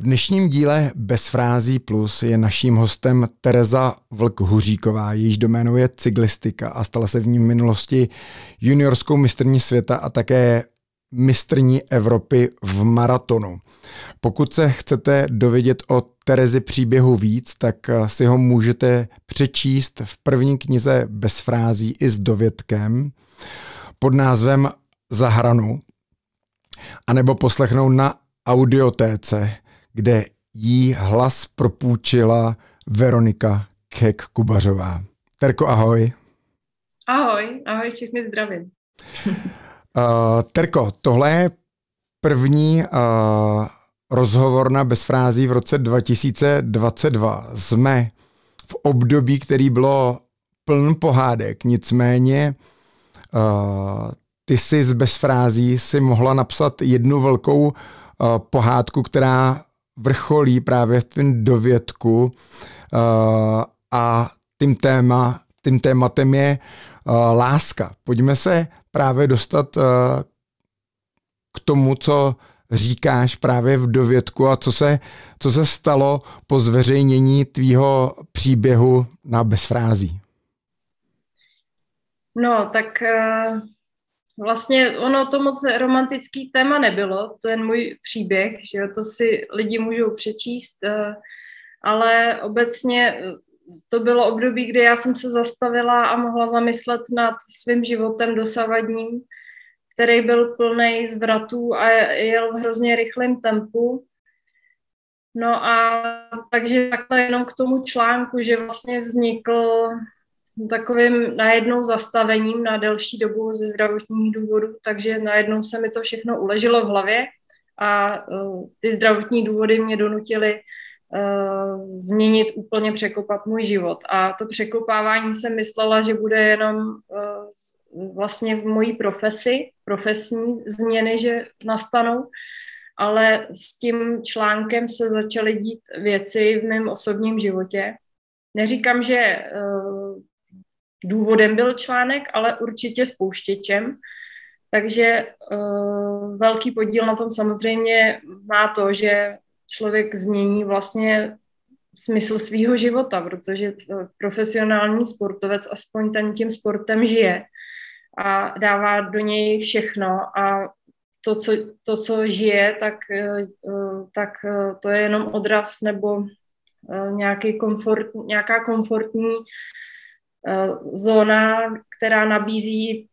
V dnešním díle Bez frází plus je naším hostem Tereza Vlk-Huříková, jejíž doménou je cyklistika a stala se v ní v minulosti juniorskou mistrní světa a také mistrní Evropy v maratonu. Pokud se chcete dovědět o Terezi příběhu víc, tak si ho můžete přečíst v první knize Bez frází i s dovědkem pod názvem Zahranu, anebo poslechnout na audiotéce kde jí hlas propůjčila Veronika Kek Kubařová. Terko, ahoj. Ahoj, ahoj, všechny zdravím. uh, Terko, tohle je první uh, rozhovor na bezfrází v roce 2022. Jsme v období, který bylo pln pohádek, nicméně uh, ty si z bezfrází si mohla napsat jednu velkou uh, pohádku, která vrcholí právě v tom dovědku uh, a tím, téma, tím tématem je uh, láska. Pojďme se právě dostat uh, k tomu, co říkáš právě v dovědku a co se, co se stalo po zveřejnění tvýho příběhu na bezfrází. No, tak uh Vlastně ono to moc romantický téma nebylo, to je můj příběh, že jo, to si lidi můžou přečíst, eh, ale obecně eh, to bylo období, kdy já jsem se zastavila a mohla zamyslet nad svým životem dosavadním, který byl plný zvratů a jel v hrozně rychlém tempu. No a takže takhle jenom k tomu článku, že vlastně vznikl takovým najednou zastavením na delší dobu ze zdravotních důvodů, takže najednou se mi to všechno uležilo v hlavě a uh, ty zdravotní důvody mě donutily uh, změnit, úplně překopat můj život. A to překopávání jsem myslela, že bude jenom uh, vlastně v mojí profesi, profesní změny, že nastanou, ale s tím článkem se začaly dít věci v mém osobním životě. Neříkám, že důvodem byl článek, ale určitě spouštěčem. Takže uh, velký podíl na tom samozřejmě má to, že člověk změní vlastně smysl svého života, protože eh, profesionální sportovec aspoň ten tím sportem žije a dává do něj všechno a to, co, to, co žije, tak, eh, tak to je jenom odraz nebo nějaký komfort, nějaká komfortní zóna, která nabízí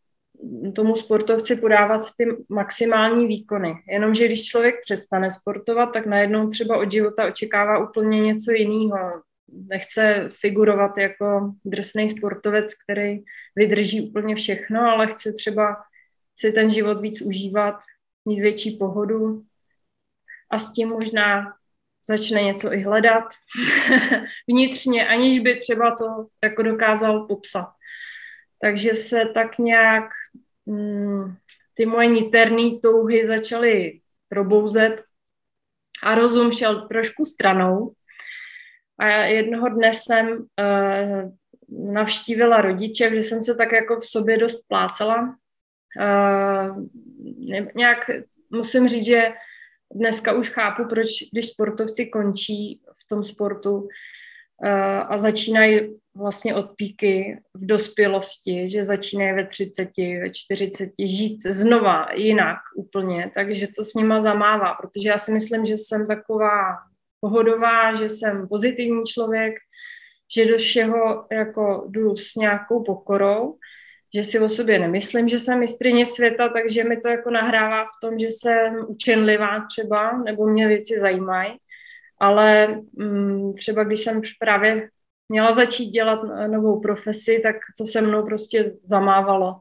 tomu sportovci podávat ty maximální výkony. Jenomže když člověk přestane sportovat, tak najednou třeba od života očekává úplně něco jiného. Nechce figurovat jako drsný sportovec, který vydrží úplně všechno, ale chce třeba si ten život víc užívat, mít větší pohodu a s tím možná začne něco i hledat vnitřně, aniž by třeba to jako dokázal popsat. Takže se tak nějak mm, ty moje niterné touhy začaly probouzet a rozum šel trošku stranou. A jednoho dne jsem uh, navštívila rodiče, že jsem se tak jako v sobě dost plácela. Uh, nějak musím říct, že dneska už chápu, proč, když sportovci končí v tom sportu uh, a začínají vlastně od píky v dospělosti, že začínají ve 30, ve 40 žít znova jinak úplně, takže to s nima zamává, protože já si myslím, že jsem taková pohodová, že jsem pozitivní člověk, že do všeho jako jdu s nějakou pokorou že si o sobě nemyslím, že jsem mistrině světa, takže mi to jako nahrává v tom, že jsem učenlivá třeba, nebo mě věci zajímají, ale mm, třeba když jsem právě měla začít dělat novou profesi, tak to se mnou prostě zamávalo.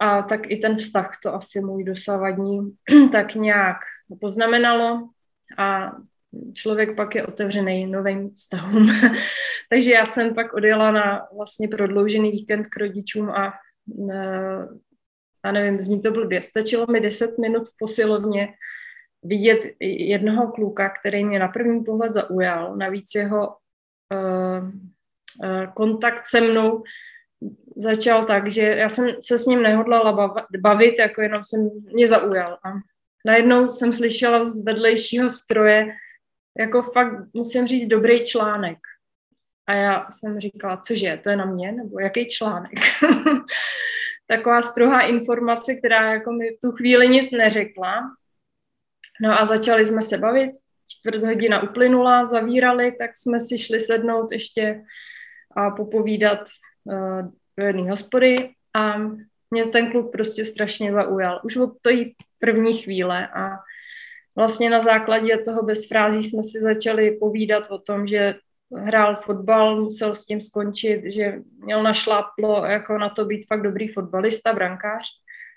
A tak i ten vztah to asi můj dosavadní tak nějak poznamenalo a člověk pak je otevřený novým vztahům. Takže já jsem pak odjela na vlastně prodloužený víkend k rodičům a a nevím, zní to blbě, stačilo mi 10 minut v posilovně vidět jednoho kluka, který mě na první pohled zaujal, navíc jeho uh, uh, kontakt se mnou začal tak, že já jsem se s ním nehodlala bavit, jako jenom jsem mě zaujal. A najednou jsem slyšela z vedlejšího stroje jako fakt musím říct dobrý článek. A já jsem říkala, cože, to je na mě, nebo jaký článek? Taková strohá informace, která jako mi tu chvíli nic neřekla. No a začali jsme se bavit, čtvrt hodina uplynula, zavírali, tak jsme si šli sednout ještě a popovídat uh, do jedné hospody a mě ten klub prostě strašně zaujal. Už od té první chvíle a vlastně na základě toho bez frází jsme si začali povídat o tom, že hrál fotbal, musel s tím skončit, že měl našláplo jako na to být fakt dobrý fotbalista, brankář,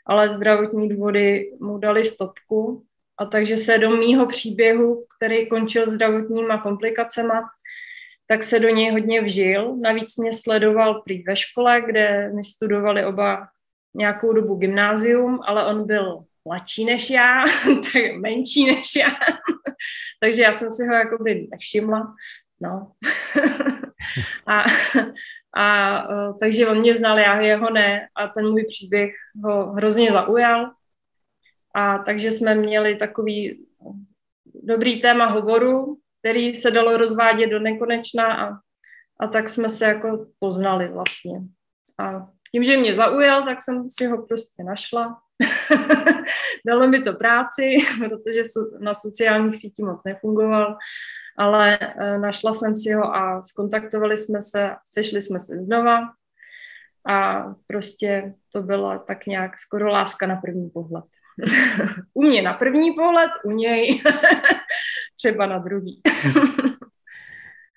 ale zdravotní důvody mu dali stopku a takže se do mýho příběhu, který končil zdravotníma komplikacema, tak se do něj hodně vžil. Navíc mě sledoval prý ve škole, kde my studovali oba nějakou dobu gymnázium, ale on byl mladší než já, tak menší než já. Takže já jsem si ho jakoby nevšimla. No. a, a takže on mě znal, já jeho ne a ten můj příběh ho hrozně zaujal. A takže jsme měli takový dobrý téma hovoru, který se dalo rozvádět do nekonečna a, a tak jsme se jako poznali vlastně. A tím, že mě zaujal, tak jsem si ho prostě našla. Dalo mi to práci, protože na sociálních sítích moc nefungoval, ale e, našla jsem si ho a skontaktovali jsme se, sešli jsme se znova a prostě to byla tak nějak skoro láska na první pohled. u mě na první pohled, u něj třeba na druhý.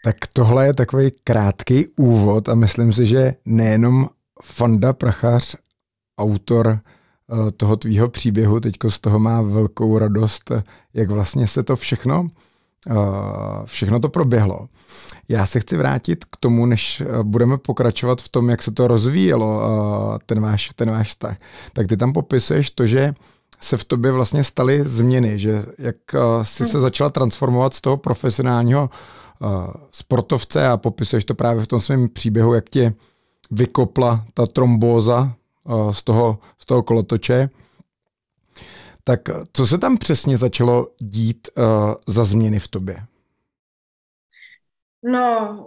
tak tohle je takový krátký úvod a myslím si, že nejenom Fanda Prachař, autor toho tvýho příběhu, teďko z toho má velkou radost, jak vlastně se to všechno, eh, všechno to proběhlo. Já se chci vrátit k tomu, než eh, budeme pokračovat v tom, jak se to rozvíjelo, ten váš, ten váš vztah. Tak ty tam popisuješ to, že se v tobě vlastně staly změny, že jak jsi se začala transformovat z toho profesionálního sportovce a popisuješ to právě v tom svém příběhu, jak tě vykopla ta trombóza z toho, z toho kolotoče. Tak co se tam přesně začalo dít za změny v tobě? No,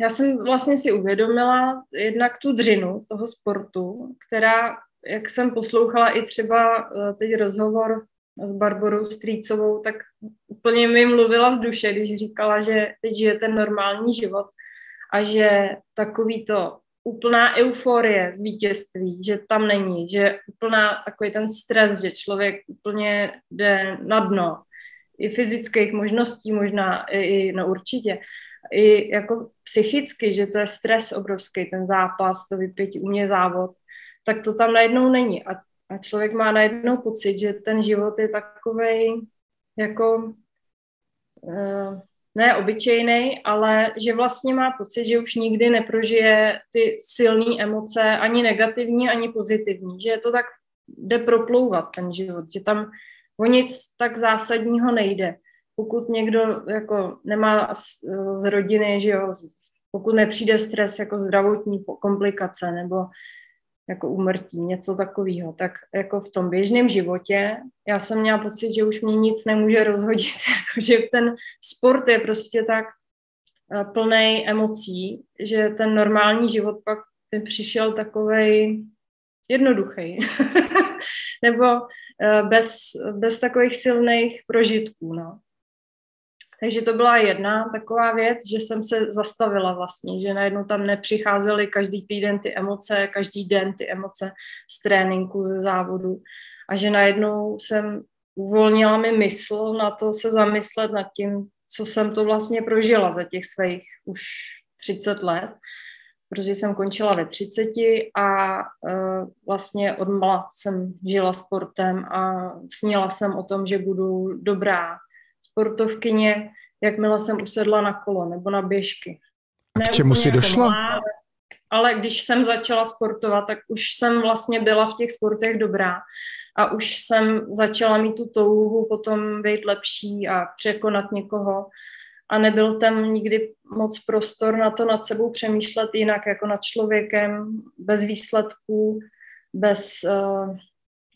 já jsem vlastně si uvědomila jednak tu dřinu toho sportu, která, jak jsem poslouchala i třeba e, teď rozhovor s Barborou Strýcovou, tak úplně mi mluvila z duše, když říkala, že teď žije ten normální život a že takový to úplná euforie z vítězství, že tam není, že úplná takový ten stres, že člověk úplně jde na dno, i fyzických možností možná, i, no určitě, i jako psychicky, že to je stres obrovský, ten zápas, to vypětí, u mě závod, tak to tam najednou není. A, a člověk má najednou pocit, že ten život je takový jako uh, ne obyčejný, ale že vlastně má pocit, že už nikdy neprožije ty silné emoce, ani negativní, ani pozitivní, že je to tak, jde proplouvat ten život, že tam o nic tak zásadního nejde. Pokud někdo jako nemá z rodiny, že jo, pokud nepřijde stres jako zdravotní komplikace nebo jako úmrtí, něco takového. Tak jako v tom běžném životě já jsem měla pocit, že už mě nic nemůže rozhodit, jako, že ten sport je prostě tak eh, plný emocí, že ten normální život pak by přišel takovej jednoduchý. Nebo eh, bez, bez takových silných prožitků. No. Takže to byla jedna taková věc, že jsem se zastavila vlastně, že najednou tam nepřicházely každý týden ty emoce, každý den ty emoce z tréninku, ze závodu. A že najednou jsem uvolnila mi mysl na to se zamyslet nad tím, co jsem to vlastně prožila za těch svých už 30 let, protože jsem končila ve 30 a uh, vlastně odmala jsem žila sportem a sněla jsem o tom, že budu dobrá sportovkyně, jakmile jsem usedla na kolo nebo na běžky. A k čemu si došla? Malá, ale když jsem začala sportovat, tak už jsem vlastně byla v těch sportech dobrá a už jsem začala mít tu touhu potom být lepší a překonat někoho a nebyl tam nikdy moc prostor na to nad sebou přemýšlet jinak jako nad člověkem, bez výsledků, bez uh,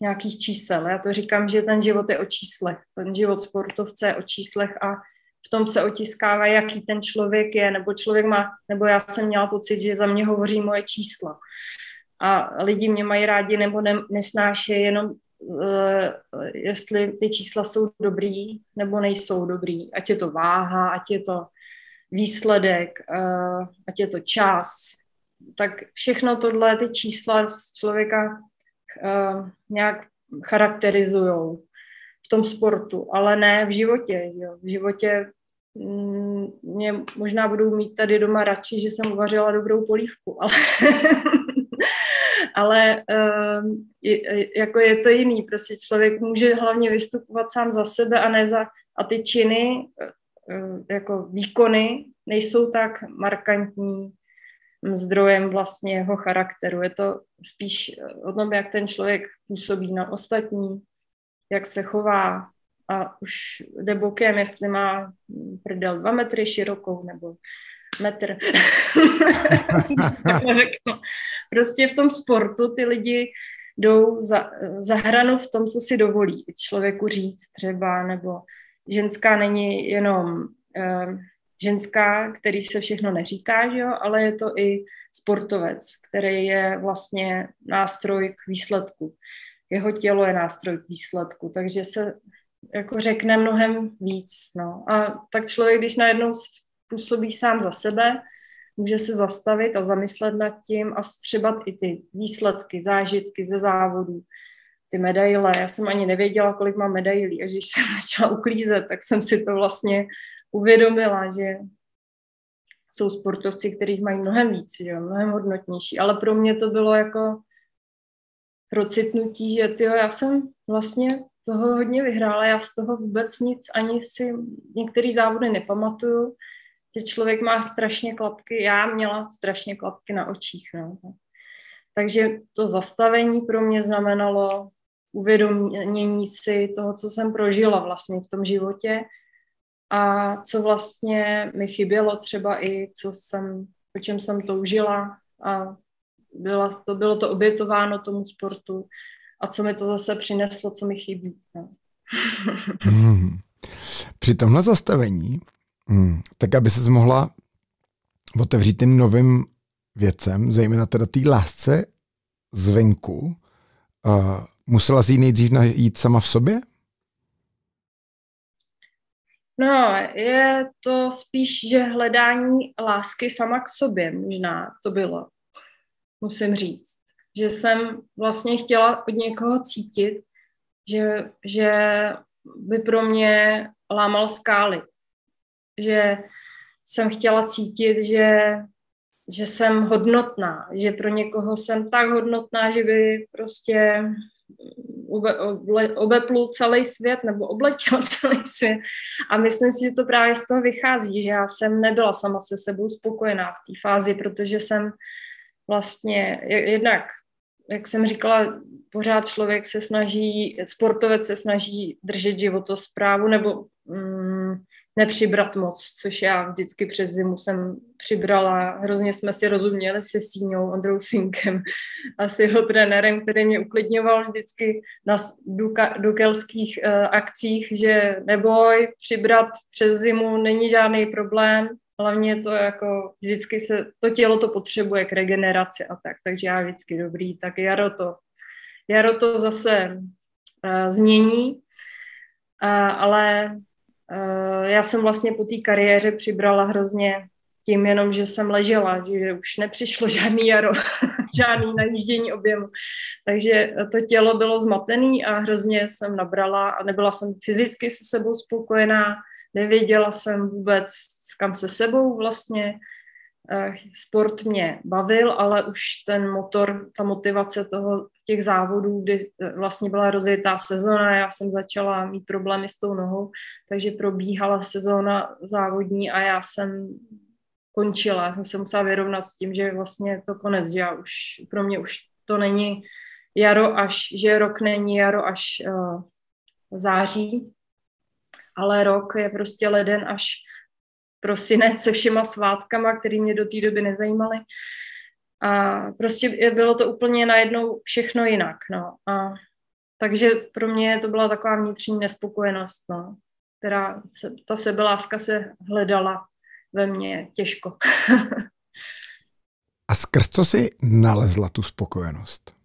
nějakých čísel. Já to říkám, že ten život je o číslech. Ten život sportovce je o číslech a v tom se otiskává, jaký ten člověk je, nebo člověk má, nebo já jsem měla pocit, že za mě hovoří moje čísla. A lidi mě mají rádi nebo ne, nesnášejí jenom uh, jestli ty čísla jsou dobrý nebo nejsou dobrý. Ať je to váha, ať je to výsledek, uh, ať je to čas. Tak všechno tohle, ty čísla z člověka nějak charakterizují v tom sportu, ale ne v životě. Jo. V životě mm, mě možná budou mít tady doma radši, že jsem uvařila dobrou polívku, ale, ale um, je, jako je to jiný. Prostě člověk může hlavně vystupovat sám za sebe a ne za a ty činy, uh, jako výkony, nejsou tak markantní zdrojem vlastně jeho charakteru. Je to spíš o tom, jak ten člověk působí na ostatní, jak se chová a už jde bokem, jestli má prdel dva metry širokou nebo metr. prostě v tom sportu ty lidi jdou za, za hranu v tom, co si dovolí člověku říct třeba, nebo ženská není jenom uh, ženská, který se všechno neříká, že jo, ale je to i sportovec, který je vlastně nástroj k výsledku jeho tělo je nástroj k výsledku, takže se jako řekne mnohem víc. No. A tak člověk, když najednou působí sám za sebe, může se zastavit a zamyslet nad tím a třeba i ty výsledky, zážitky ze závodů, ty medaile. Já jsem ani nevěděla, kolik mám medailí a když jsem začala uklízet, tak jsem si to vlastně uvědomila, že jsou sportovci, kterých mají mnohem víc, jo, mnohem hodnotnější. Ale pro mě to bylo jako procitnutí, že tyjo, já jsem vlastně toho hodně vyhrála, já z toho vůbec nic, ani si některý závody nepamatuju, že člověk má strašně klapky, já měla strašně klapky na očích. No. Takže to zastavení pro mě znamenalo uvědomění si toho, co jsem prožila vlastně v tom životě a co vlastně mi chybělo třeba i, co jsem, o čem jsem toužila a byla, to, bylo to obětováno tomu sportu a co mi to zase přineslo, co mi chybí. No. hmm. Při tomhle zastavení, hmm, tak aby se mohla otevřít tím novým věcem, zejména teda té lásce zvenku, uh, musela si ji nejdřív najít sama v sobě? No, je to spíš, že hledání lásky sama k sobě možná to bylo musím říct. Že jsem vlastně chtěla od někoho cítit, že, že by pro mě lámal skály. Že jsem chtěla cítit, že, že jsem hodnotná, že pro někoho jsem tak hodnotná, že by prostě obeplu celý svět nebo obletěl celý svět. A myslím si, že to právě z toho vychází, že já jsem nebyla sama se sebou spokojená v té fázi, protože jsem vlastně jednak, jak jsem říkala, pořád člověk se snaží, sportovec se snaží držet životosprávu nebo mm, nepřibrat moc, což já vždycky přes zimu jsem přibrala. Hrozně jsme si rozuměli se Síňou, Ondrou Sinkem a s jeho trenérem, který mě uklidňoval vždycky na duka, dukelských uh, akcích, že neboj, přibrat přes zimu není žádný problém, hlavně to jako vždycky se, to tělo to potřebuje k regeneraci a tak, takže já vždycky dobrý, tak jaro to, jaro to zase uh, změní, uh, ale já jsem vlastně po té kariéře přibrala hrozně tím jenom, že jsem ležela, že už nepřišlo žádný jaro, žádný najíždění objemu. Takže to tělo bylo zmatené a hrozně jsem nabrala a nebyla jsem fyzicky se sebou spokojená, nevěděla jsem vůbec, kam se sebou vlastně. Eh, sport mě bavil, ale už ten motor, ta motivace toho, těch závodů, kdy eh, vlastně byla rozjetá sezona, já jsem začala mít problémy s tou nohou, takže probíhala sezóna závodní a já jsem končila. Já jsem se musela vyrovnat s tím, že vlastně je to konec, že já už, pro mě už to není jaro až, že rok není jaro až uh, září, ale rok je prostě leden až prosinec se všema svátkama, který mě do té doby nezajímaly. A prostě bylo to úplně najednou všechno jinak. No. A takže pro mě to byla taková vnitřní nespokojenost. No. která se, ta sebeláska se hledala ve mně těžko. A skrz co si nalezla tu spokojenost?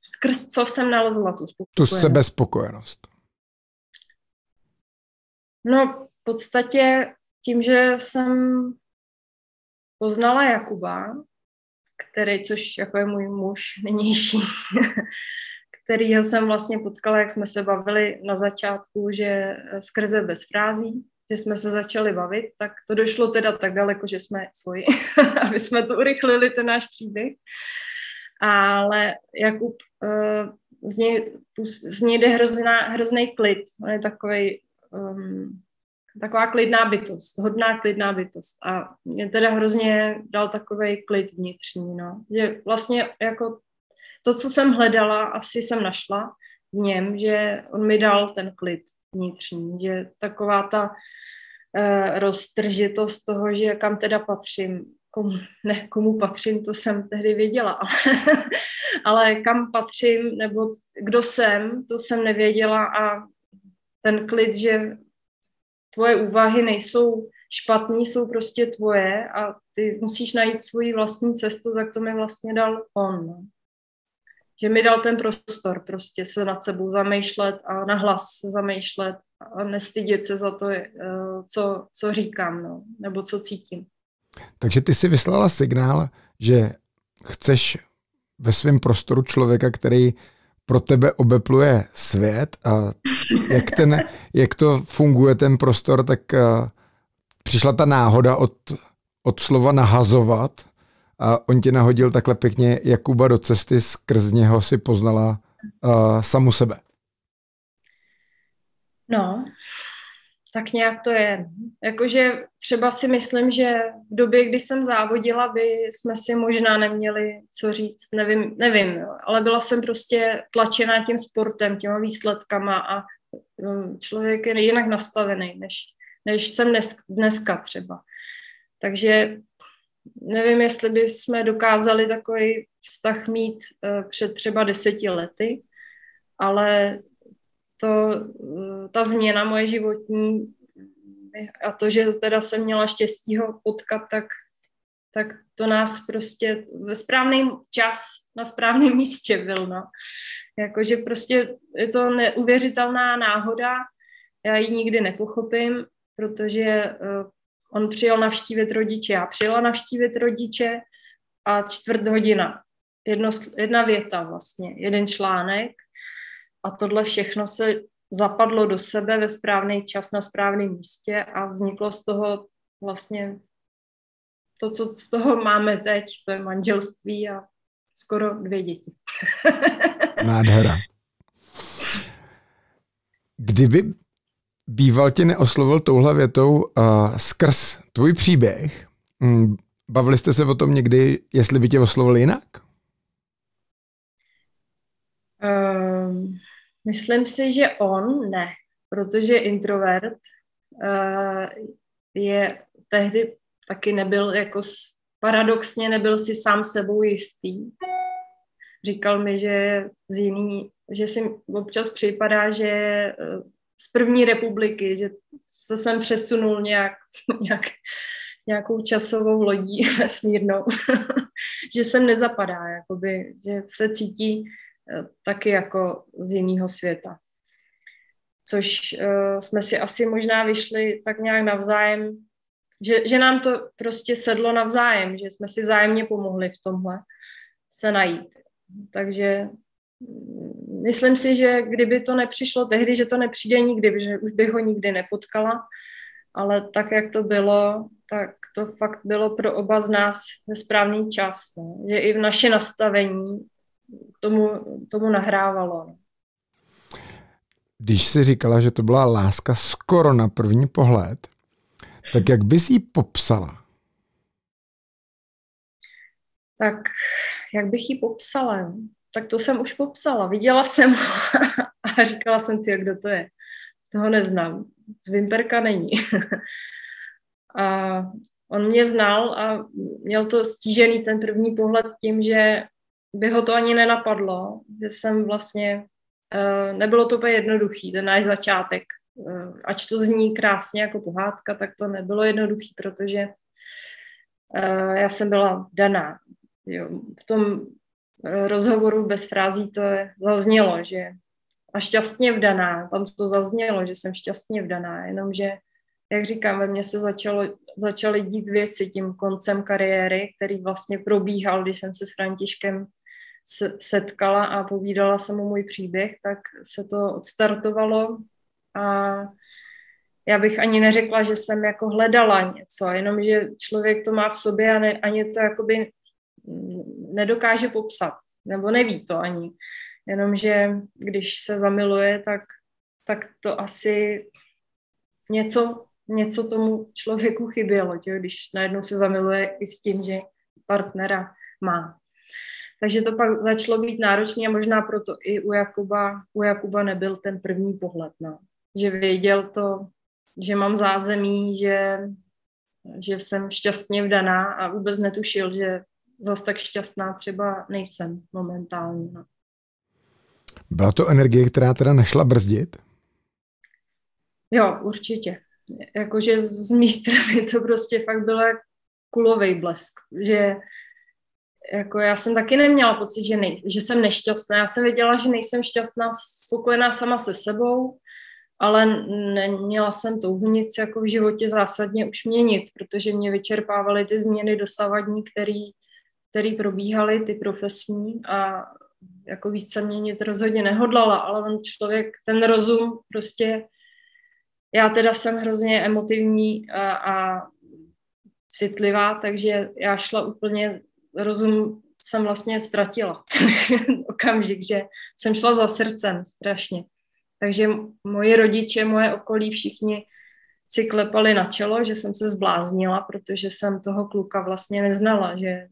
Skrz co jsem nalezla tu spokojenost? Tu sebespokojenost. No, v podstatě tím, že jsem poznala Jakuba, který, což jako je můj muž nynější, kterýho jsem vlastně potkala, jak jsme se bavili na začátku, že skrze bez frází, že jsme se začali bavit, tak to došlo teda tak daleko, že jsme svoji, aby jsme to urychlili, ten náš příběh. Ale Jakub, eh, z něj, z něj jde hrozná, hrozný klid. On je takový um, taková klidná bytost, hodná klidná bytost. A mě teda hrozně dal takový klid vnitřní, no. Že vlastně jako to, co jsem hledala, asi jsem našla v něm, že on mi dal ten klid vnitřní, že taková ta uh, roztržitost toho, že kam teda patřím, komu, ne, komu patřím, to jsem tehdy věděla, ale, ale kam patřím, nebo kdo jsem, to jsem nevěděla a ten klid, že tvoje úvahy nejsou špatný, jsou prostě tvoje a ty musíš najít svoji vlastní cestu, tak to mi vlastně dal on. No. Že mi dal ten prostor prostě se nad sebou zamýšlet a nahlas zamýšlet a nestydět se za to, eh, co, co říkám, no, nebo co cítím. Takže ty si vyslala signál, že chceš ve svém prostoru člověka, který pro tebe obepluje svět a jak, ten, jak to funguje ten prostor, tak uh, přišla ta náhoda od, od slova nahazovat a on ti nahodil takhle pěkně Jakuba do cesty, skrz něho si poznala uh, samu sebe. No, tak nějak to je. Jakože třeba si myslím, že v době, kdy jsem závodila, by jsme si možná neměli co říct, nevím, nevím ale byla jsem prostě tlačená tím sportem, těma výsledkama a um, člověk je jinak nastavený, než, než jsem dnes, dneska třeba. Takže nevím, jestli by jsme dokázali takový vztah mít uh, před třeba deseti lety, ale to, ta změna moje životní a to, že teda jsem měla štěstí ho potkat, tak, tak to nás prostě ve správný čas na správném místě byl, no. Jakože prostě je to neuvěřitelná náhoda, já ji nikdy nepochopím, protože uh, on přijel navštívit rodiče, já přijela navštívit rodiče a čtvrt hodina, jedno, jedna věta vlastně, jeden článek a tohle všechno se zapadlo do sebe ve správný čas na správném místě a vzniklo z toho vlastně to, co z toho máme teď, to je manželství a skoro dvě děti. Nádhera. Kdyby býval tě neoslovil touhle větou uh, skrz tvůj příběh, um, bavili jste se o tom někdy, jestli by tě oslovil jinak? Um, Myslím si, že on ne, protože introvert uh, je tehdy taky nebyl jako paradoxně nebyl si sám sebou jistý. Říkal mi, že z jiný, že si občas připadá, že eh, z první republiky, že se sem přesunul nějak, nějak nějakou časovou lodí vesmírnou, že sem nezapadá, jakoby, že se cítí taky jako z jiného světa. Což uh, jsme si asi možná vyšli tak nějak navzájem, že, že nám to prostě sedlo navzájem, že jsme si vzájemně pomohli v tomhle se najít. Takže mm, myslím si, že kdyby to nepřišlo tehdy, že to nepřijde nikdy, že už bych ho nikdy nepotkala, ale tak, jak to bylo, tak to fakt bylo pro oba z nás ve správný čas. No. Že i v naše nastavení tomu, tomu nahrávalo. No. Když jsi říkala, že to byla láska skoro na první pohled, tak jak bys ji popsala? Tak jak bych ji popsala? Tak to jsem už popsala. Viděla jsem a říkala jsem ty, kdo to je. Toho neznám. Z Vimperka není. a on mě znal a měl to stížený ten první pohled tím, že by ho to ani nenapadlo, že jsem vlastně uh, nebylo to úplně jednoduchý, ten náš začátek. Uh, ač to zní krásně jako pohádka, tak to nebylo jednoduchý, protože uh, já jsem byla daná. Jo. V tom rozhovoru bez frází to je, zaznělo, že a šťastně vdaná, tam to zaznělo, že jsem šťastně vdaná, jenomže, jak říkám, ve mně se začalo, začaly dít věci tím koncem kariéry, který vlastně probíhal, když jsem se s Františkem setkala a povídala jsem mu můj příběh, tak se to odstartovalo a já bych ani neřekla, že jsem jako hledala něco, jenom že člověk to má v sobě a ne, ani to jakoby nedokáže popsat, nebo neví to ani. Jenomže když se zamiluje, tak, tak to asi něco, něco tomu člověku chybělo, tě, když najednou se zamiluje i s tím, že partnera má. Takže to pak začalo být náročné a možná proto i u Jakuba, u Jakuba nebyl ten první pohled, no. že věděl to, že mám zázemí, že, že jsem šťastně vdaná a vůbec netušil, že zas tak šťastná třeba nejsem momentálně. No. Byla to energie, která teda nešla brzdit? Jo, určitě. Jakože z mé strany to prostě fakt bylo kulový blesk, že jako já jsem taky neměla pocit, že, nej, že jsem nešťastná. Já jsem věděla, že nejsem šťastná, spokojená sama se sebou, ale neměla jsem touhu nic jako v životě zásadně už měnit, protože mě vyčerpávaly ty změny dosavadní, který, který probíhaly, ty profesní a jako víc se měnit rozhodně nehodlala, ale on člověk, ten rozum prostě, já teda jsem hrozně emotivní a, a citlivá, takže já šla úplně, rozum jsem vlastně ztratila okamžik, že jsem šla za srdcem strašně. Takže moji rodiče, moje okolí, všichni si klepali na čelo, že jsem se zbláznila, protože jsem toho kluka vlastně neznala, že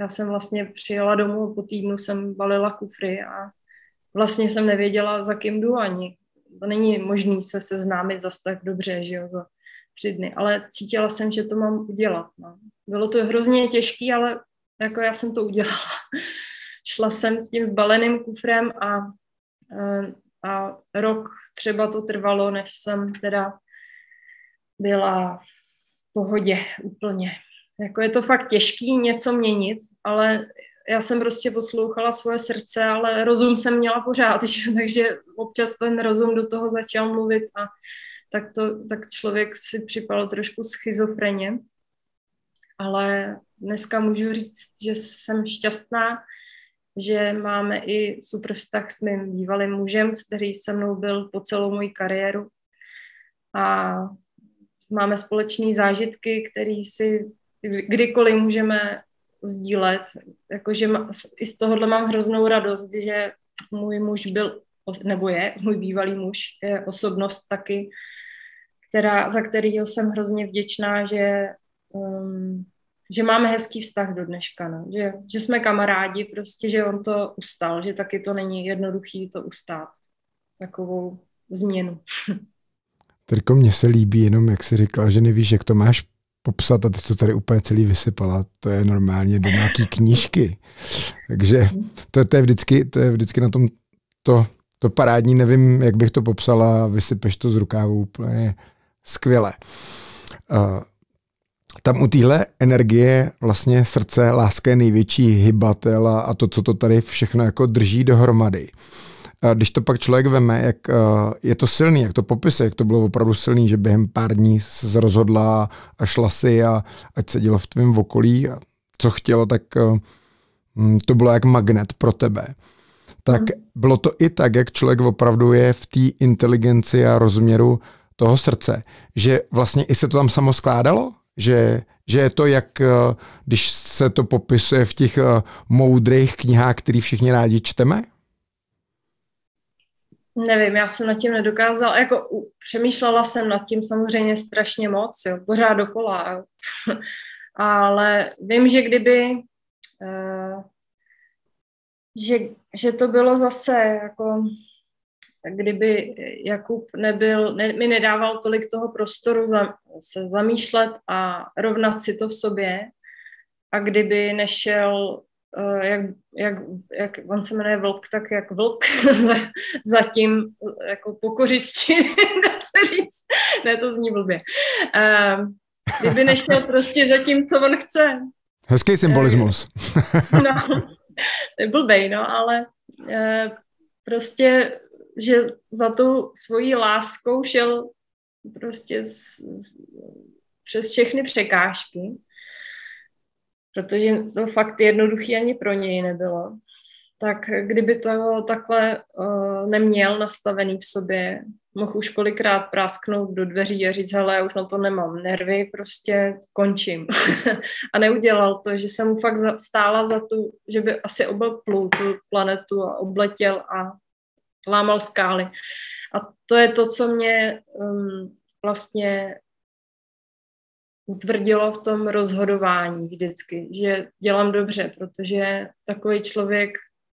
já jsem vlastně přijela domů, po týdnu jsem balila kufry a vlastně jsem nevěděla, za kým jdu ani. To není možné se seznámit zase tak dobře, že jo, za tři dny, ale cítila jsem, že to mám udělat. No. Bylo to hrozně těžké, ale jako já jsem to udělala. Šla jsem s tím zbaleným kufrem a, a rok třeba to trvalo, než jsem teda byla v pohodě úplně. Jako je to fakt těžký něco měnit, ale já jsem prostě poslouchala svoje srdce, ale rozum jsem měla pořád, že? takže občas ten rozum do toho začal mluvit a tak, to, tak člověk si připal trošku schizofreně. Ale dneska můžu říct, že jsem šťastná, že máme i super vztah s mým bývalým mužem, který se mnou byl po celou moji kariéru. A máme společné zážitky, které si kdykoliv můžeme sdílet. Jakože i z tohohle mám hroznou radost, že můj muž byl, nebo je, můj bývalý muž, je osobnost taky, která, za kterýho jsem hrozně vděčná, že, um, že máme hezký vztah do dneška, no. že, že jsme kamarádi, prostě, že on to ustal, že taky to není jednoduchý to ustát, takovou změnu. Terko, mně se líbí jenom, jak jsi říkala, že nevíš, jak to máš popsat a ty to tady úplně celý vysypala, to je normálně do nějaký knížky. Takže to, to, je vždycky, to je vždycky na tom to, to parádní, nevím, jak bych to popsala, vysypeš to z rukávu úplně skvěle. Uh, tam u téhle energie vlastně srdce, láska je největší hybatel a, a to, co to tady všechno jako drží dohromady. Uh, když to pak člověk veme, jak eh, je to silný, jak to popisuje, jak to bylo opravdu silný, že během pár dní se rozhodla a šla si a ať se dělo v tvém okolí a co chtělo, tak eh, mm, to bylo jak magnet pro tebe. Tak hmm. bylo to i tak, jak člověk opravdu je v té inteligenci a rozměru toho srdce, že vlastně i se to tam samo skládalo, že, že je to jak, eh, když se to popisuje v těch moudrých knihách, které všichni rádi čteme? Nevím, já jsem nad tím nedokázala, jako přemýšlela jsem nad tím samozřejmě strašně moc, jo, pořád dokola, jo. ale vím, že kdyby, uh, že, že to bylo zase jako, kdyby Jakub nebyl, ne, mi nedával tolik toho prostoru za, se zamýšlet a rovnat si to v sobě a kdyby nešel uh, jak, jak, jak on se jmenuje vlk, tak jak vlk zatím jako pokořisti, dá se říct. Ne, to zní blbě. Uh, kdyby nešel prostě za tím, co on chce. Hezký symbolismus. no, to je blbej, no, ale uh, prostě, že za tu svojí láskou šel prostě z, z, přes všechny překážky, protože to fakt jednoduchý ani pro něj nebylo. Tak kdyby to takhle uh, neměl nastavený v sobě, mohl už kolikrát prásknout do dveří a říct, hele, já už na to nemám nervy, prostě končím. a neudělal to, že jsem mu fakt stála za tu, že by asi oblplul tu planetu a obletěl a lámal skály. A to je to, co mě um, vlastně utvrdilo v tom rozhodování vždycky, že dělám dobře, protože takový člověk,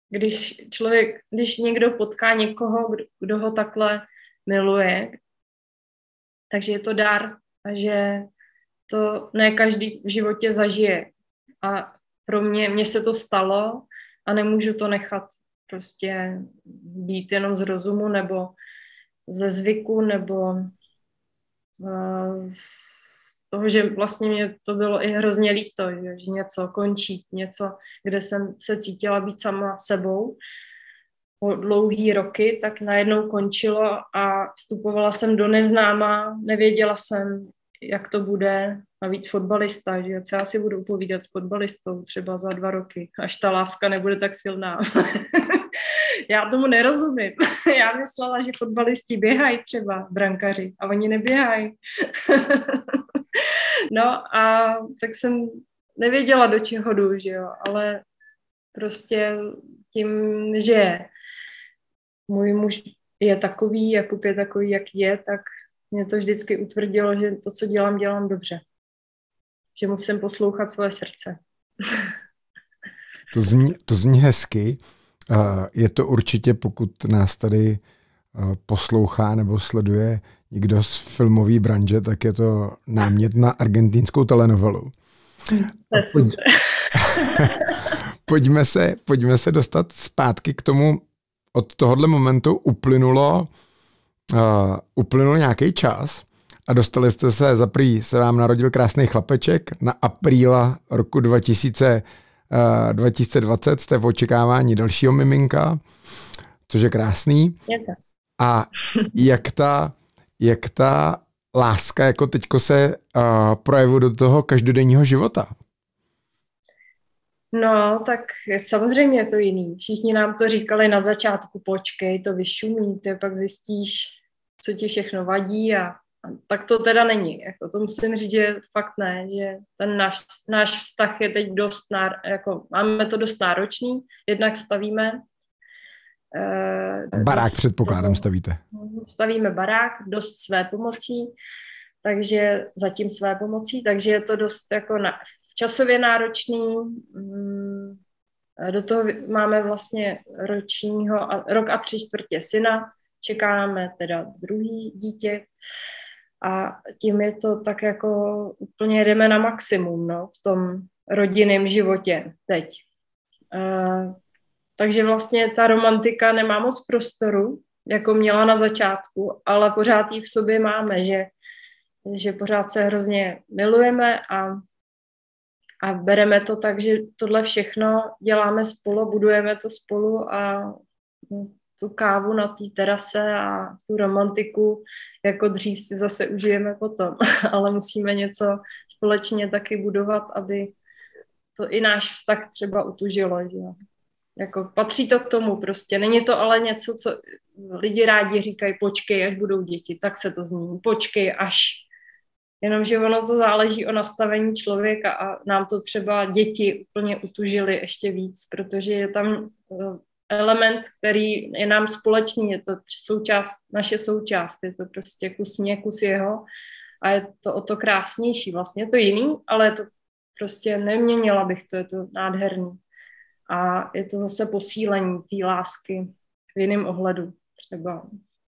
když člověk, když někdo potká někoho, kdo, kdo ho takhle miluje, takže je to dar a že to ne každý v životě zažije. A pro mě, mně se to stalo a nemůžu to nechat prostě být jenom z rozumu nebo ze zvyku nebo z toho, že vlastně mě to bylo i hrozně líto, že, něco končí, něco, kde jsem se cítila být sama sebou po dlouhý roky, tak najednou končilo a vstupovala jsem do neznáma, nevěděla jsem, jak to bude, navíc fotbalista, že co já si budu povídat s fotbalistou třeba za dva roky, až ta láska nebude tak silná. já tomu nerozumím. já myslela, že fotbalisti běhají třeba, brankaři, a oni neběhají. no a tak jsem nevěděla, do čeho jdu, že jo, ale prostě tím, že můj muž je takový, Jakub je takový, jak je, tak mě to vždycky utvrdilo, že to, co dělám, dělám dobře. Že musím poslouchat svoje srdce. to, zní, to zní hezky. Je to určitě, pokud nás tady poslouchá nebo sleduje někdo z filmové branže, tak je to námět na argentinskou telenovelu. Pojď, pojďme, se, pojďme se dostat zpátky k tomu, od tohohle momentu uplynulo, uh, uplynul nějaký čas a dostali jste se, za prý se vám narodil krásný chlapeček na apríla roku 2000, 2020 jste v očekávání dalšího miminka, což je krásný. A jak ta, jak ta láska jako teďko se uh, projevuje do toho každodenního života? No, tak samozřejmě je to jiný. Všichni nám to říkali na začátku, počkej, to vyšumí, ty pak zjistíš, co ti všechno vadí a tak to teda není. Jako to musím říct, že fakt ne, že ten náš, náš vztah je teď dost, náro, jako máme to dost náročný, jednak stavíme uh, Barák dost, předpokládám stavíte. Stavíme barák, dost své pomocí, takže zatím své pomocí, takže je to dost jako na, časově náročný. Mm, do toho máme vlastně ročního, rok a tři čtvrtě syna, čekáme teda druhý dítě, a tím je to tak jako úplně jdeme na maximum no, v tom rodinném životě teď. Uh, takže vlastně ta romantika nemá moc prostoru, jako měla na začátku, ale pořád ji v sobě máme, že, že pořád se hrozně milujeme a, a bereme to tak, že tohle všechno děláme spolu, budujeme to spolu a tu kávu na té terase a tu romantiku jako dřív si zase užijeme potom, ale musíme něco společně taky budovat, aby to i náš vztah třeba utužilo, že Jako patří to k tomu prostě. Není to ale něco, co lidi rádi říkají, počkej, až budou děti, tak se to změní. Počkej, až. Jenomže ono to záleží o nastavení člověka a nám to třeba děti úplně utužili ještě víc, protože je tam eh, element, který je nám společný, je to součást, naše součást, je to prostě kus mě, kus jeho a je to o to krásnější. Vlastně je to jiný, ale je to prostě neměnila bych to, je to nádherný. A je to zase posílení té lásky v jiném ohledu. Třeba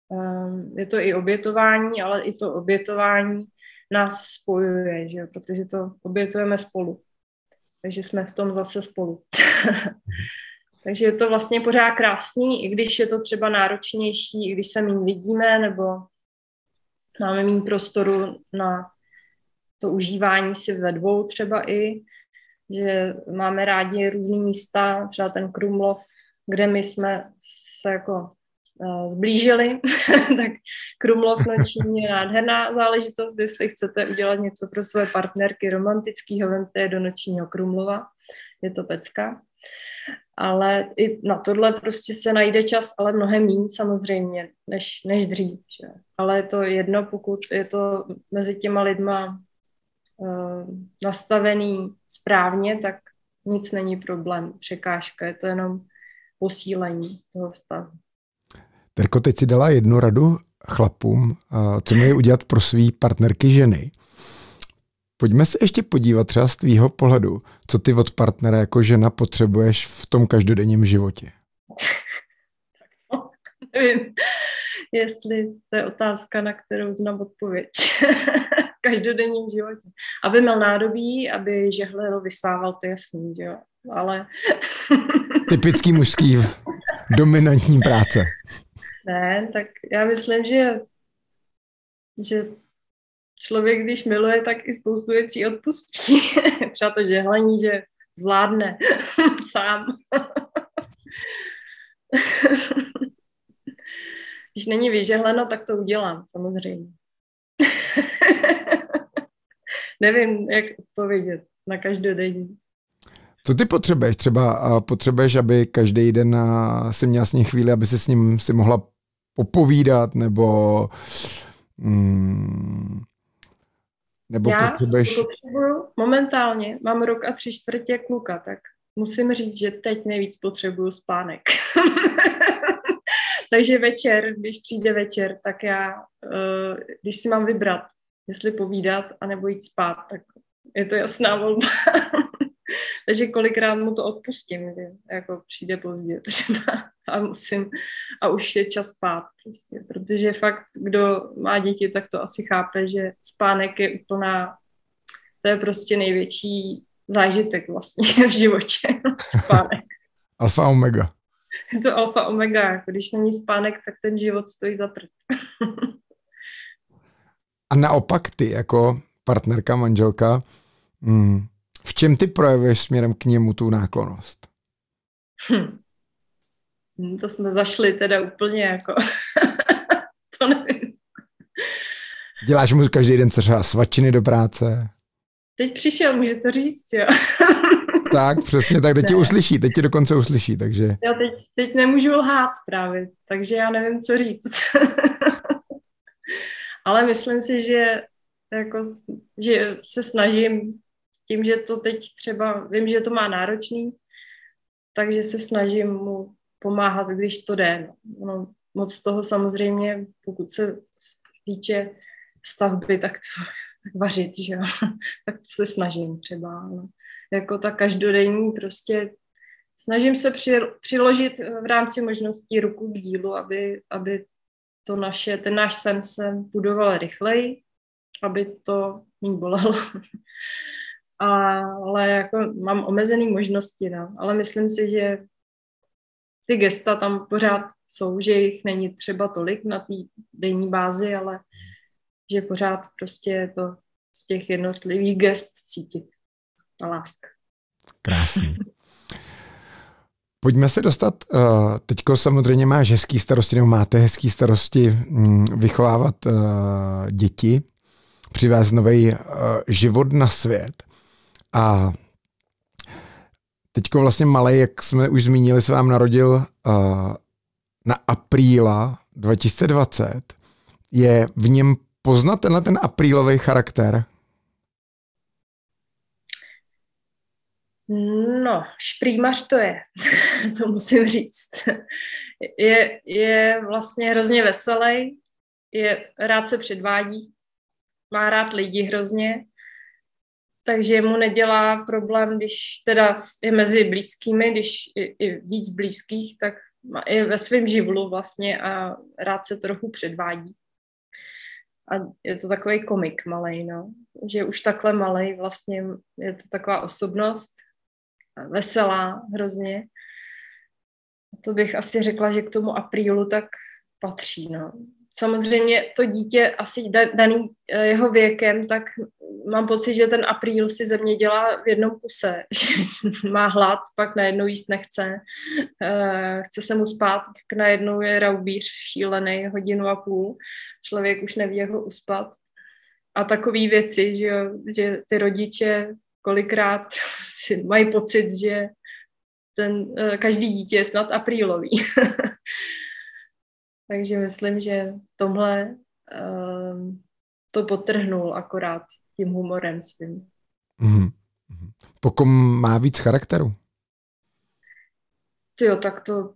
um, je to i obětování, ale i to obětování nás spojuje, že? protože to obětujeme spolu. Takže jsme v tom zase spolu. Takže je to vlastně pořád krásný, i když je to třeba náročnější, i když se méně vidíme, nebo máme méně prostoru na to užívání si ve dvou třeba i, že máme rádi různý místa, třeba ten Krumlov, kde my jsme se jako uh, zblížili, tak Krumlov noční je nádherná záležitost, jestli chcete udělat něco pro své partnerky romantického, vemte je do nočního Krumlova, je to pecka. Ale i na tohle prostě se najde čas, ale mnohem méně samozřejmě, než, než dřív. Že? Ale je to jedno, pokud je to mezi těma lidma uh, nastavený správně, tak nic není problém, překážka, je to jenom posílení toho vztahu. Terko, teď si dala jednu radu chlapům, co mají udělat pro svý partnerky ženy. Pojďme se ještě podívat třeba z tvýho pohledu, co ty od partnera jako žena potřebuješ v tom každodenním životě. nevím, jestli to je otázka, na kterou znám odpověď. každodenním životě. Aby měl nádobí, aby žehlil, vysával, to jasný, že jo. Ale... Typický mužský dominantní práce. Ne, tak já myslím, že, že člověk, když miluje, tak i spoustu věcí odpustí. Třeba to žehlení, že zvládne sám. když není vyžehleno, tak to udělám, samozřejmě. Nevím, jak odpovědět na každodenní. Co ty potřebuješ? Třeba potřebuješ, aby každý den si měl s ním chvíli, aby si s ním si mohla popovídat, nebo mm, nebo Já potřebuješ... potřebuju momentálně, mám rok a tři čtvrtě kluka, tak musím říct, že teď nejvíc potřebuju spánek. Takže večer, když přijde večer, tak já, uh, když si mám vybrat, jestli povídat anebo jít spát, tak je to jasná volba. Takže kolikrát mu to odpustím, že jako přijde pozdě a musím, a už je čas spát prostě, protože fakt, kdo má děti, tak to asi chápe, že spánek je úplná, to je prostě největší zážitek vlastně v životě, spánek. Alfa omega. Je to alfa omega, jako když není spánek, tak ten život stojí za prd. A naopak ty jako partnerka, manželka, hmm, v čem ty projevuješ směrem k němu tu náklonost? Hm. To jsme zašli teda úplně jako... to nevím. Děláš mu každý den třeba svačiny do práce? Teď přišel, může to říct, jo. tak, přesně, tak teď ne. tě uslyší, teď tě dokonce uslyší, takže... Já teď, teď nemůžu lhát právě, takže já nevím, co říct. Ale myslím si, že jako, že se snažím tím, že to teď třeba, vím, že to má náročný, takže se snažím mu pomáhat, když to jde. No, moc toho samozřejmě, pokud se týče stavby, tak to tak vařit, že jo? tak to se snažím třeba. Ale jako ta každodenní prostě snažím se při, přiložit v rámci možností ruku k dílu, aby, aby to naše, ten náš sen se budoval rychleji, aby to méně bolelo. ale jako mám omezené možnosti, no. ale myslím si, že ty gesta tam pořád jsou, že jich není třeba tolik na té denní bázi, ale že pořád prostě je to z těch jednotlivých gest cítit ta láska. Krásný. Pojďme se dostat, uh, teďko samozřejmě máš hezký starosti, nebo máte hezký starosti um, vychovávat uh, děti, přivést nový uh, život na svět. A teďko vlastně malý, jak jsme už zmínili, se vám narodil uh, na apríla 2020. Je v něm poznat tenhle ten aprílový charakter? No, šprýmař to je, to musím říct. Je, je vlastně hrozně veselý, je, rád se předvádí, má rád lidi hrozně, takže mu nedělá problém, když teda je mezi blízkými, když i, i víc blízkých, tak má i ve svém živlu vlastně a rád se trochu předvádí. A je to takový komik malý, no. Že už takhle malý vlastně je to taková osobnost veselá hrozně. To bych asi řekla, že k tomu aprílu tak patří. No. Samozřejmě to dítě asi daný eh, jeho věkem, tak mám pocit, že ten apríl si země dělá v jednom kuse, má hlad, pak najednou jíst nechce, eh, chce se mu spát, pak najednou je raubíř šílený hodinu a půl, člověk už neví, jak ho uspat. A takové věci, že, že ty rodiče kolikrát si mají pocit, že ten, eh, každý dítě je snad aprílový. Takže myslím, že tomhle um, to potrhnul akorát tím humorem svým. Mm-hmm. Pokud má víc charakteru? Jo, tak to,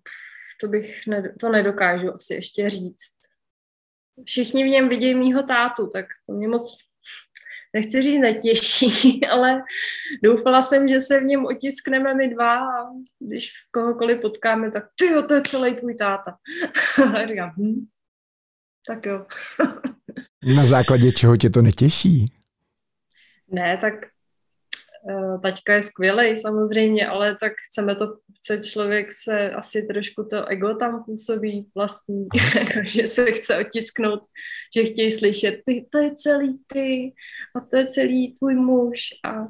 to bych ne, to nedokážu asi ještě říct. Všichni v něm vidějí mýho tátu, tak to mě moc nechci říct netěší, ale doufala jsem, že se v něm otiskneme my dva a když kohokoliv potkáme, tak ty jo, to je celý tvůj táta. a říkám, hm, tak jo. Na základě čeho tě to netěší? Ne, tak taťka je skvělý samozřejmě, ale tak chceme to, chce člověk se asi trošku to ego tam působí vlastní, že se chce otisknout, že chtějí slyšet, ty, to je celý ty a to je celý tvůj muž a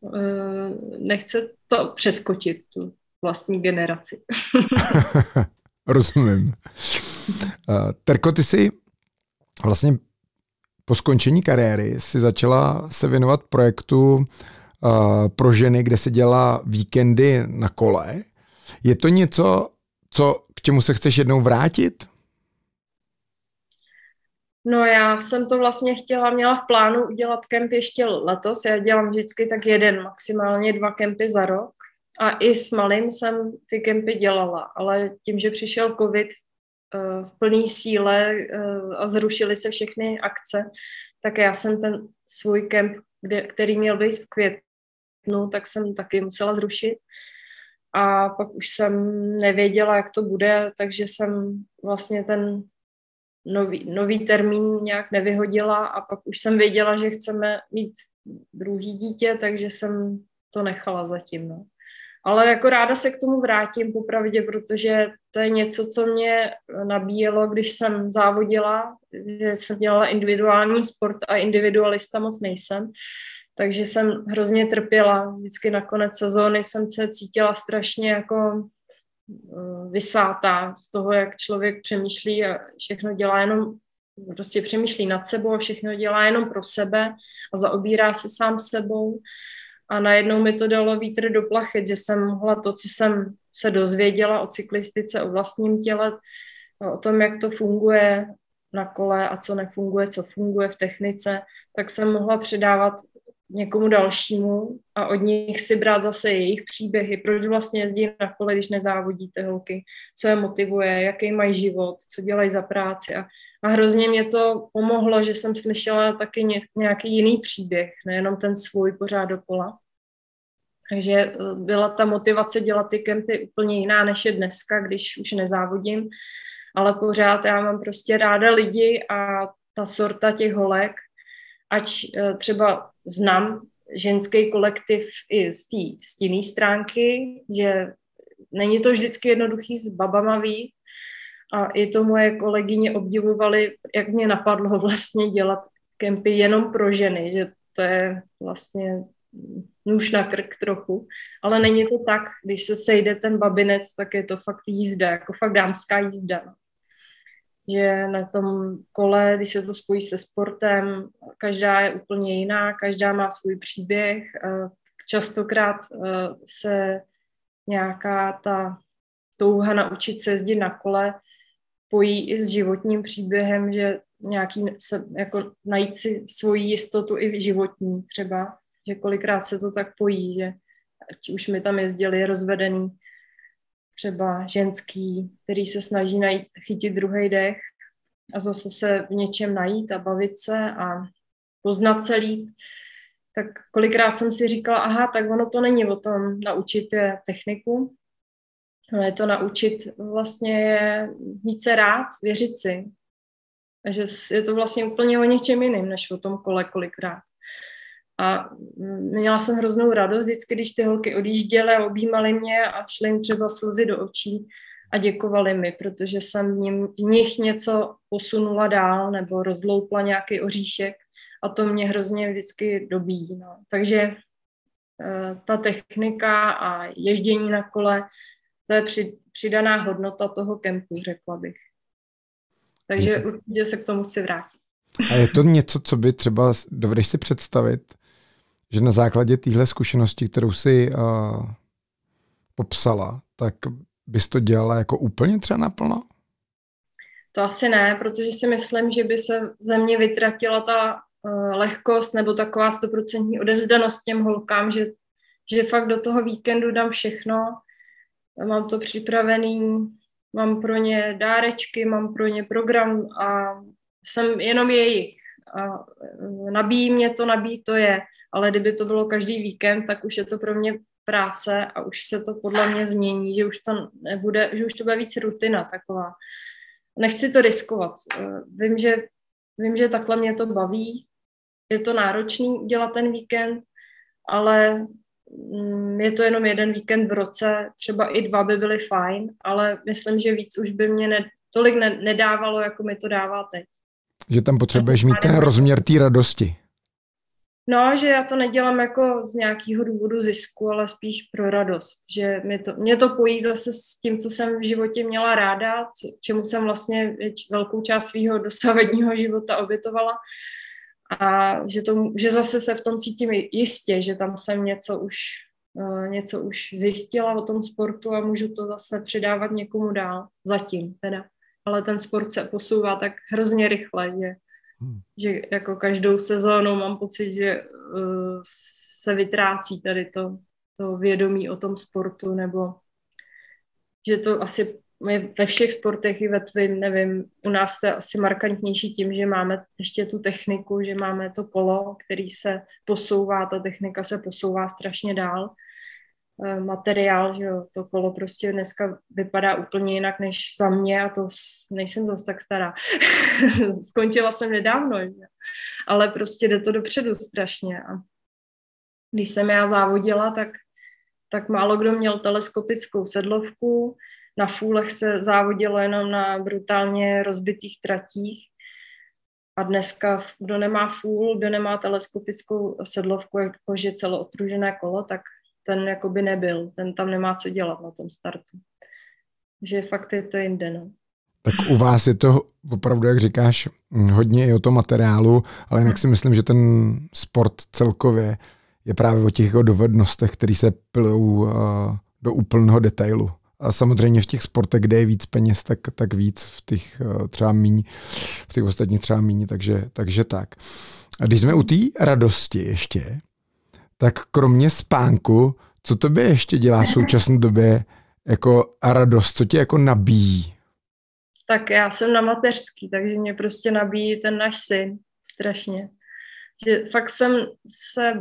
uh, nechce to přeskočit, tu vlastní generaci. Rozumím. Uh, Terko, ty jsi vlastně po skončení kariéry si začala se věnovat projektu pro ženy, kde se dělá víkendy na kole. Je to něco, co, k čemu se chceš jednou vrátit? No já jsem to vlastně chtěla, měla v plánu udělat kemp ještě letos. Já dělám vždycky tak jeden, maximálně dva kempy za rok. A i s malým jsem ty kempy dělala, ale tím, že přišel covid uh, v plné síle uh, a zrušily se všechny akce, tak já jsem ten svůj kemp, který měl být v květ, květnu, tak jsem taky musela zrušit. A pak už jsem nevěděla, jak to bude, takže jsem vlastně ten nový, nový termín nějak nevyhodila a pak už jsem věděla, že chceme mít druhý dítě, takže jsem to nechala zatím. No. Ale jako ráda se k tomu vrátím popravdě, protože to je něco, co mě nabíjelo, když jsem závodila, že jsem dělala individuální sport a individualista moc nejsem takže jsem hrozně trpěla. Vždycky na konec sezóny jsem se cítila strašně jako eh, vysátá z toho, jak člověk přemýšlí a všechno dělá jenom, prostě přemýšlí nad sebou a všechno dělá jenom pro sebe a zaobírá se sám sebou. A najednou mi to dalo vítr do plachet, že jsem mohla to, co jsem se dozvěděla o cyklistice, o vlastním těle, o tom, jak to funguje na kole a co nefunguje, co funguje v technice, tak jsem mohla předávat někomu dalšímu a od nich si brát zase jejich příběhy, proč vlastně jezdí na kole, když nezávodí ty holky, co je motivuje, jaký mají život, co dělají za práci? A, a hrozně mě to pomohlo, že jsem slyšela taky ně, nějaký jiný příběh, nejenom ten svůj pořád dokola. Takže eh, byla ta motivace dělat ty kempy úplně jiná, než je dneska, když už nezávodím, ale pořád já mám prostě ráda lidi a ta sorta těch holek, ať eh, třeba znám ženský kolektiv i z té stinné stránky, že není to vždycky jednoduchý s babama vít. A i to moje kolegyně obdivovaly, jak mě napadlo vlastně dělat kempy jenom pro ženy, že to je vlastně nůž na krk trochu, ale není to tak, když se sejde ten babinec, tak je to fakt jízda, jako fakt dámská jízda. Že na tom kole, když se to spojí se sportem, každá je úplně jiná, každá má svůj příběh. Častokrát eh, se nějaká ta touha naučit se jezdit na kole pojí i s životním příběhem, že nějaký se, jako najít si svoji jistotu i životní třeba, že kolikrát se to tak pojí, že ať už mi tam jezdili rozvedený třeba ženský, který se snaží najít, chytit druhý dech a zase se v něčem najít a bavit se a poznat se líp, tak kolikrát jsem si říkala, aha, tak ono to není o tom naučit je techniku, ale je to naučit vlastně je mít se rád, věřit si. A že je to vlastně úplně o něčem jiným, než o tom kole kolikrát. A měla jsem hroznou radost vždycky, když ty holky odjížděly objímaly mě a šly jim třeba slzy do očí a děkovali mi, protože jsem v nich něco posunula dál nebo rozloupla nějaký oříšek a to mě hrozně vždycky dobíjí. No. Takže eh, ta technika a ježdění na kole, to je při, přidaná hodnota toho kempu, řekla bych. Takže určitě se k tomu chci vrátit. A je to něco, co by třeba, dovedeš si představit, že na základě téhle zkušenosti, kterou si uh, popsala, tak bys to dělala jako úplně třeba naplno? To asi ne, protože si myslím, že by se ze mě vytratila ta uh, lehkost nebo taková stoprocentní odevzdanost těm holkám, že, že fakt do toho víkendu dám všechno, mám to připravený, mám pro ně dárečky, mám pro ně program a jsem jenom jejich. A eh, nabíjí mě to, nabíjí to je, ale kdyby to bylo každý víkend, tak už je to pro mě práce a už se to podle mě změní, že už to nebude, že už to bude víc rutina taková. Nechci to riskovat. Eh, vím, že, vím, že takhle mě to baví. Je to náročný dělat ten víkend, ale mm, je to jenom jeden víkend v roce, třeba i dva by byly fajn, ale myslím, že víc už by mě ne, tolik ne, nedávalo, jako mi to dává teď. Že tam potřebuješ mít ten rozměr té radosti. No, že já to nedělám jako z nějakého důvodu zisku, ale spíš pro radost. Že mě to, mě to pojí zase s tím, co jsem v životě měla ráda, co, čemu jsem vlastně velkou část svého dosavadního života obětovala. A že, to, že zase se v tom cítím jistě, že tam jsem něco už, uh, něco už zjistila o tom sportu a můžu to zase předávat někomu dál. Zatím teda. Ale ten sport se posouvá tak hrozně rychle, že Hmm. Že jako každou sezónu mám pocit, že uh, se vytrácí tady to, to vědomí o tom sportu, nebo že to asi my ve všech sportech i ve tvým, nevím, u nás to je asi markantnější tím, že máme ještě tu techniku, že máme to kolo, který se posouvá, ta technika se posouvá strašně dál materiál, že jo, to kolo prostě dneska vypadá úplně jinak než za mě a to nejsem zase tak stará. Skončila jsem nedávno, že? ale prostě jde to dopředu strašně a když jsem já závodila, tak, tak málo kdo měl teleskopickou sedlovku, na fůlech se závodilo jenom na brutálně rozbitých tratích a dneska, kdo nemá fůl, kdo nemá teleskopickou sedlovku, jakože celootružené kolo, tak ten jakoby nebyl, ten tam nemá co dělat na tom startu. Že fakt je to jinde, no. Tak u vás je to opravdu, jak říkáš, hodně i o tom materiálu, ale jinak si myslím, že ten sport celkově je právě o těch jeho dovednostech, které se pilou uh, do úplného detailu. A samozřejmě v těch sportech, kde je víc peněz, tak, tak víc, v těch uh, třeba míň, v těch ostatních třeba míň, takže, takže tak. A když jsme u té radosti ještě, tak kromě spánku, co tobě ještě dělá v současné době jako a radost, co tě jako nabíjí? Tak já jsem na mateřský, takže mě prostě nabíjí ten náš syn strašně. Že fakt jsem se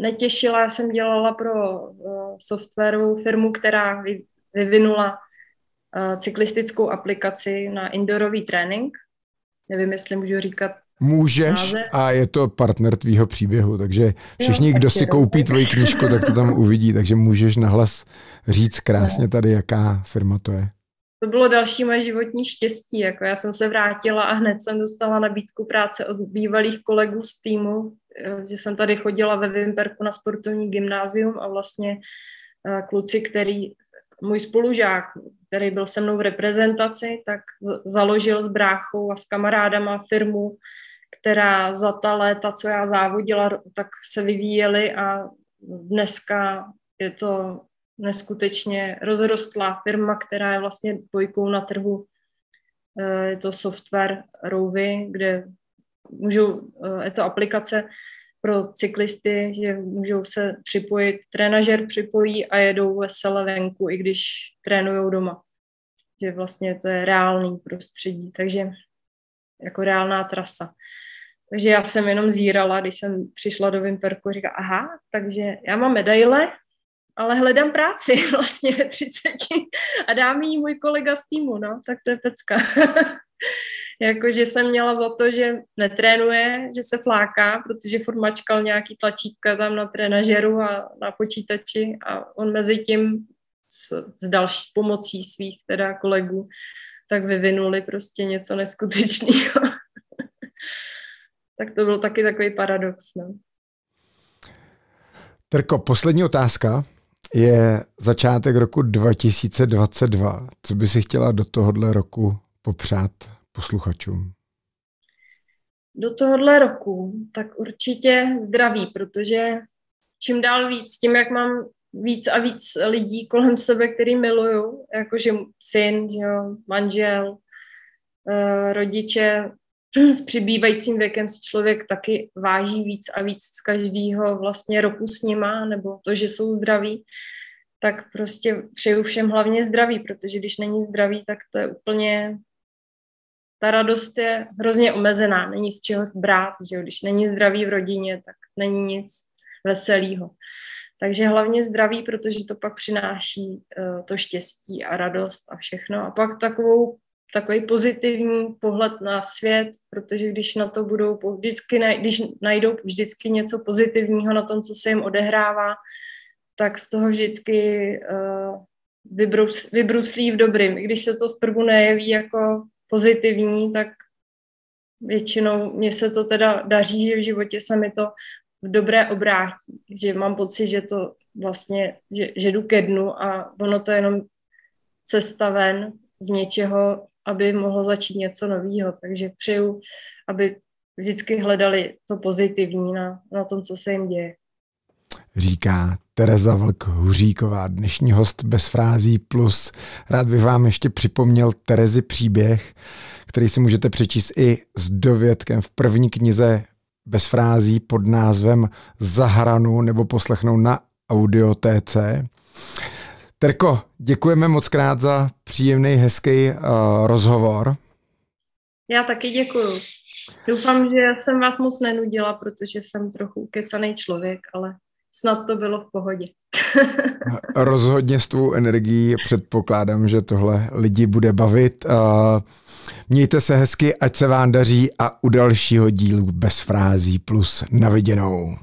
netěšila, já jsem dělala pro uh, softwarovou firmu, která vyvinula uh, cyklistickou aplikaci na indoorový trénink. Nevím, jestli můžu říkat Můžeš a je to partner tvýho příběhu, takže všichni, kdo si koupí tvoji knížku, tak to tam uvidí, takže můžeš nahlas říct krásně tady, jaká firma to je. To bylo další moje životní štěstí. Jako já jsem se vrátila a hned jsem dostala nabídku práce od bývalých kolegů z týmu, eh, že jsem tady chodila ve Vimperku na sportovní gymnázium a vlastně eh, kluci, který, můj spolužák, který byl se mnou v reprezentaci, tak založil s bráchou a s kamarádama firmu, která za ta léta, co já závodila, tak se vyvíjely a dneska je to neskutečně rozrostlá firma, která je vlastně dvojkou na trhu. Eh, je to software Rouvy, kde můžou, eh, je to aplikace pro cyklisty, že můžou se připojit, trenažer připojí a jedou vesele venku, i když trénují doma. Že vlastně to je reálný prostředí, takže jako reálná trasa. Takže já jsem jenom zírala, když jsem přišla do Vimperku, říká, aha, takže já mám medaile, ale hledám práci vlastně ve 30 a dá mi ji můj kolega z týmu, no, tak to je pecka. Jakože jsem měla za to, že netrénuje, že se fláká, protože furt mačkal nějaký tlačítka tam na trenažeru a na počítači a on mezi tím s, s další pomocí svých teda kolegů tak vyvinuli prostě něco neskutečného. tak to byl taky takový paradox. No. Terko, poslední otázka je začátek roku 2022. Co by si chtěla do tohohle roku popřát posluchačům? Do tohohle roku, tak určitě zdraví, protože čím dál víc, tím, jak mám víc a víc lidí kolem sebe, který miluju, jakože syn, jo, manžel, eh, rodiče, s přibývajícím věkem si člověk taky váží víc a víc z každého vlastně roku s nima, nebo to, že jsou zdraví, tak prostě přeju všem hlavně zdraví, protože když není zdraví, tak to je úplně, ta radost je hrozně omezená, není z čeho brát, že jo? když není zdraví v rodině, tak není nic veselého. Takže hlavně zdraví, protože to pak přináší uh, to štěstí a radost a všechno. A pak takovou takový pozitivní pohled na svět, protože když na to budou, vždycky, když najdou vždycky něco pozitivního na tom, co se jim odehrává, tak z toho vždycky uh, vybrus, vybruslí v dobrým. I když se to zprvu nejeví jako pozitivní, tak většinou mně se to teda daří, že v životě se mi to v dobré obrátí, že mám pocit, že to vlastně, že, že jdu ke dnu a ono to je jenom cesta ven z něčeho, aby mohlo začít něco nového. Takže přeju, aby vždycky hledali to pozitivní na, na tom, co se jim děje. Říká Tereza Vlk-Huříková, dnešní host bez frází plus. Rád bych vám ještě připomněl Terezy příběh, který si můžete přečíst i s dovědkem v první knize bez frází pod názvem Zahranu nebo poslechnout na audiotéce. Terko, děkujeme moc krát za příjemný, hezký uh, rozhovor. Já taky děkuju. Doufám, že jsem vás moc nenudila, protože jsem trochu ukecaný člověk, ale snad to bylo v pohodě. Rozhodně s tvou energií předpokládám, že tohle lidi bude bavit. Mějte se hezky, ať se vám daří a u dalšího dílu bez frází plus naviděnou.